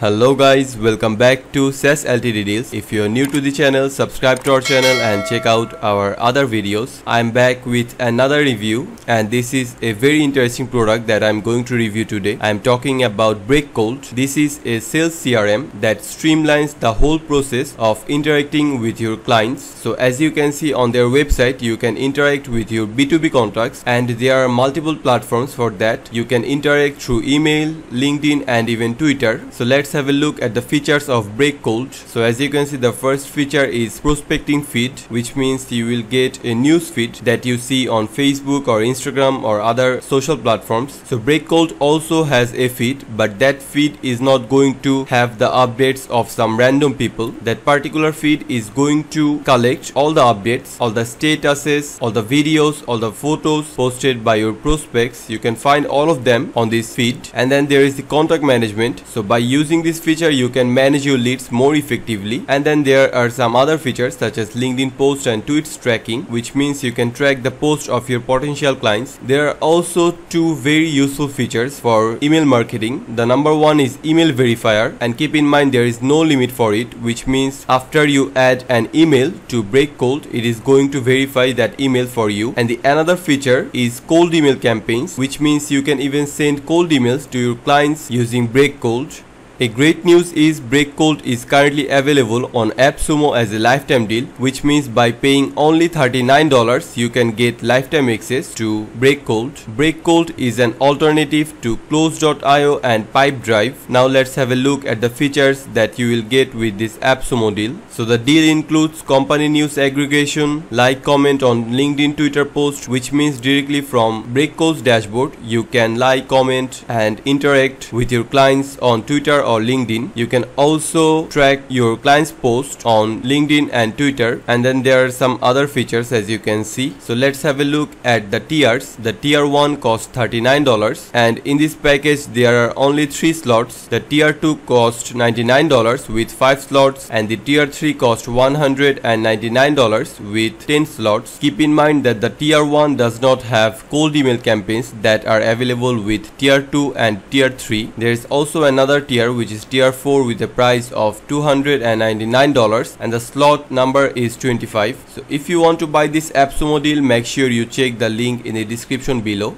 Hello guys, welcome back to SaaS LTD Deals. If you are new to the channel, subscribe to our channel and check out our other videos. I'm back with another review and this is a very interesting product that I'm going to review today. I'm talking about BreakCold. This is a sales CRM that streamlines the whole process of interacting with your clients. So as you can see on their website, you can interact with your B2B contracts and there are multiple platforms for that. You can interact through email, LinkedIn and even Twitter. So let's let's have a look at the features of BreakCold. So as you can see the first feature is prospecting feed which means you will get a news feed that you see on Facebook or Instagram or other social platforms. So BreakCold also has a feed but that feed is not going to have the updates of some random people. That particular feed is going to collect all the updates, all the statuses, all the videos, all the photos posted by your prospects. You can find all of them on this feed and then there is the contact management. So by using Using this feature you can manage your leads more effectively and then there are some other features such as LinkedIn post and tweets tracking which means you can track the post of your potential clients. There are also two very useful features for email marketing. The number one is email verifier and keep in mind there is no limit for it which means after you add an email to BreakCold it is going to verify that email for you and the another feature is cold email campaigns which means you can even send cold emails to your clients using BreakCold a great news is BreakCold is currently available on AppSumo as a lifetime deal which means by paying only $39 you can get lifetime access to BreakCold. BreakCold is an alternative to Close.io and Pipedrive. Now let's have a look at the features that you will get with this AppSumo deal. So the deal includes company news aggregation, like comment on LinkedIn Twitter post which means directly from BreakCold's dashboard you can like comment and interact with your clients on Twitter or LinkedIn. You can also track your client's post on LinkedIn and Twitter and then there are some other features as you can see. So let's have a look at the tiers. The tier 1 costs $39 and in this package there are only 3 slots. The tier 2 costs $99 with 5 slots and the tier 3 costs $199 with 10 slots. Keep in mind that the tier 1 does not have cold email campaigns that are available with tier 2 and tier 3. There is also another tier which is tier 4 with a price of $299 and the slot number is 25 so if you want to buy this AppSumo deal make sure you check the link in the description below.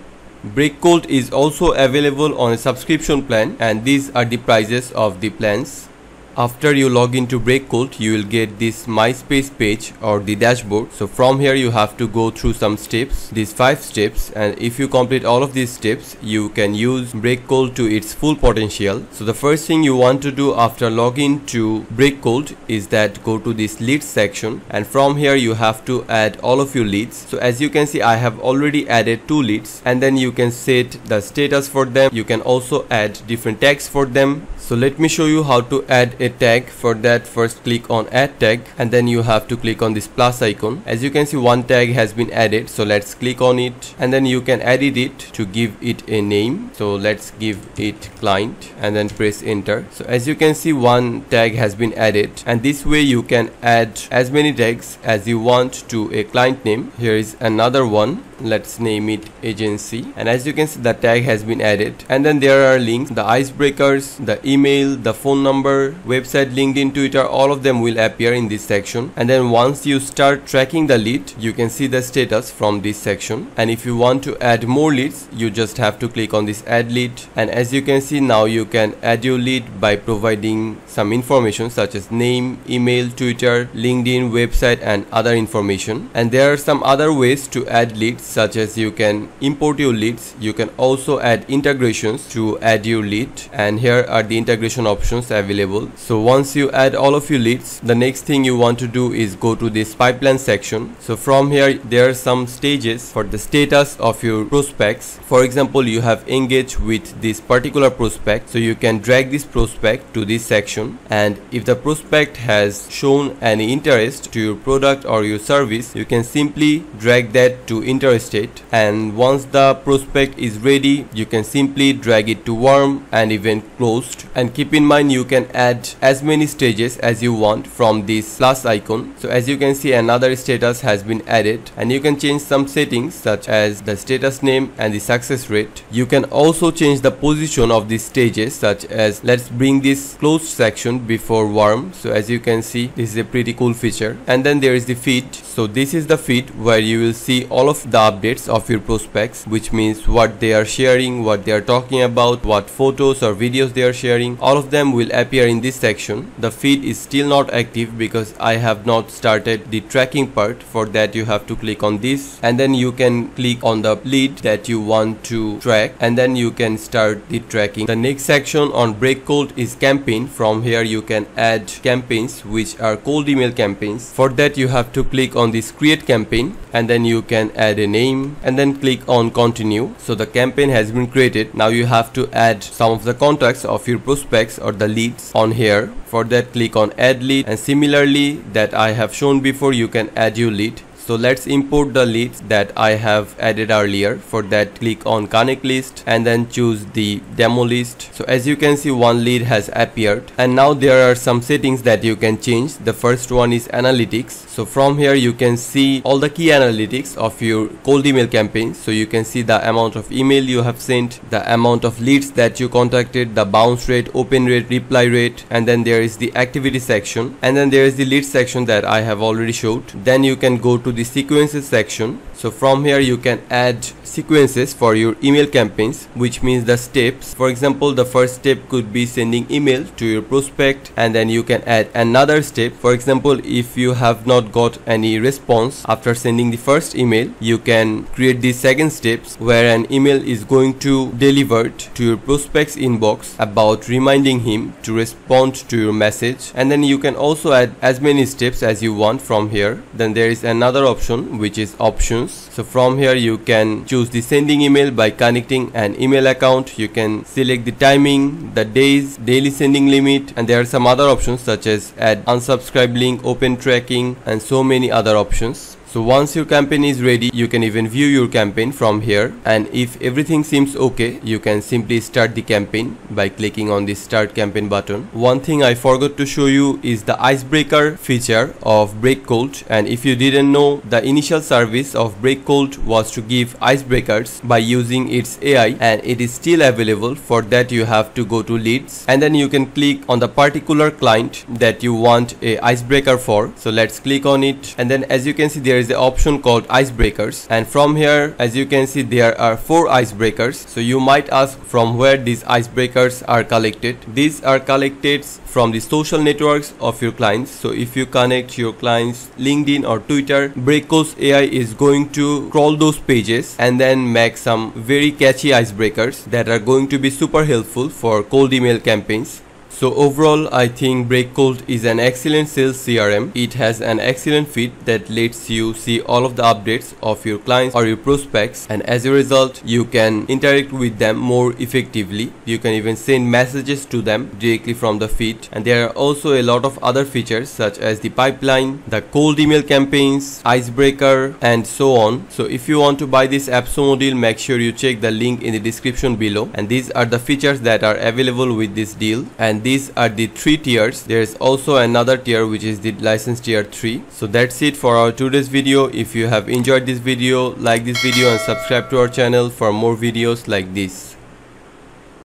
BreakCold is also available on a subscription plan and these are the prices of the plans after you log into BreakCold, you will get this MySpace page or the dashboard. So from here you have to go through some steps, these five steps and if you complete all of these steps, you can use BreakCold to its full potential. So the first thing you want to do after login to BreakCold is that go to this leads section and from here you have to add all of your leads. So as you can see I have already added two leads and then you can set the status for them. You can also add different tags for them so let me show you how to add a tag for that. First click on add tag and then you have to click on this plus icon. As you can see one tag has been added so let's click on it and then you can edit it to give it a name. So let's give it client and then press enter. So as you can see one tag has been added and this way you can add as many tags as you want to a client name. Here is another one let's name it agency. And as you can see the tag has been added. And then there are links. The icebreakers the email the phone number website linkedin twitter all of them will appear in this section. And then once you start tracking the lead you can see the status from this section. And if you want to add more leads you just have to click on this add lead. And as you can see now you can add your lead by providing some information such as name email twitter linkedin website and other information. And there are some other ways to add leads such as you can import your leads. You can also add integrations to add your lead. And here are the integration options available. So once you add all of your leads the next thing you want to do is go to this pipeline section. So from here there are some stages for the status of your prospects. For example you have engaged with this particular prospect. So you can drag this prospect to this section. And if the prospect has shown any interest to your product or your service you can simply drag that to interest state. And once the prospect is ready you can simply drag it to warm and even closed. And keep in mind you can add as many stages as you want from this plus icon. So as you can see another status has been added. And you can change some settings such as the status name and the success rate. You can also change the position of these stages such as let's bring this closed section before warm. So as you can see this is a pretty cool feature. And then there is the feed so this is the feed where you will see all of the updates of your prospects which means what they are sharing what they are talking about what photos or videos they are sharing. All of them will appear in this section. The feed is still not active because I have not started the tracking part. For that you have to click on this and then you can click on the lead that you want to track and then you can start the tracking. The next section on break Breakcold is campaign. From here you can add campaigns which are cold email campaigns. For that you have to click on this create campaign and then you can add a name and then click on continue. So the campaign has been created. Now you have to add some of the contacts of your prospects or the leads on here. For that click on add lead. And similarly that I have shown before you can add your lead so let's import the leads that I have added earlier. For that click on connect list and then choose the demo list. So as you can see one lead has appeared and now there are some settings that you can change. The first one is analytics. So from here you can see all the key analytics of your cold email campaign. So you can see the amount of email you have sent, the amount of leads that you contacted, the bounce rate, open rate, reply rate and then there is the activity section and then there is the lead section that I have already showed. Then you can go to to the sequences section. So from here you can add sequences for your email campaigns which means the steps. For example the first step could be sending email to your prospect and then you can add another step. For example if you have not got any response after sending the first email you can create the second steps where an email is going to delivered to your prospect's inbox about reminding him to respond to your message. And then you can also add as many steps as you want from here. Then there is another option which is options. So from here you can choose the sending email by connecting an email account. You can select the timing the days daily sending limit and there are some other options such as add unsubscribe link open tracking and so many other options so once your campaign is ready, you can even view your campaign from here and if everything seems okay, you can simply start the campaign by clicking on the start campaign button. One thing I forgot to show you is the icebreaker feature of Breakcold and if you didn't know, the initial service of Breakcold was to give icebreakers by using its AI and it is still available. For that you have to go to leads and then you can click on the particular client that you want a icebreaker for. So let's click on it and then as you can see there is the option called icebreakers. And from here as you can see there are four icebreakers. So you might ask from where these icebreakers are collected. These are collected from the social networks of your clients. So if you connect your clients linkedin or twitter Breakcold's ai is going to crawl those pages and then make some very catchy icebreakers that are going to be super helpful for cold email campaigns so overall, I think Breakcold is an excellent sales CRM. It has an excellent feed that lets you see all of the updates of your clients or your prospects and as a result, you can interact with them more effectively. You can even send messages to them directly from the feed and there are also a lot of other features such as the pipeline, the cold email campaigns, icebreaker and so on. So if you want to buy this AppSumo deal make sure you check the link in the description below and these are the features that are available with this deal and these are the three tiers. There is also another tier which is the license tier 3 so that's it for our today's video. If you have enjoyed this video like this video and subscribe to our channel for more videos like this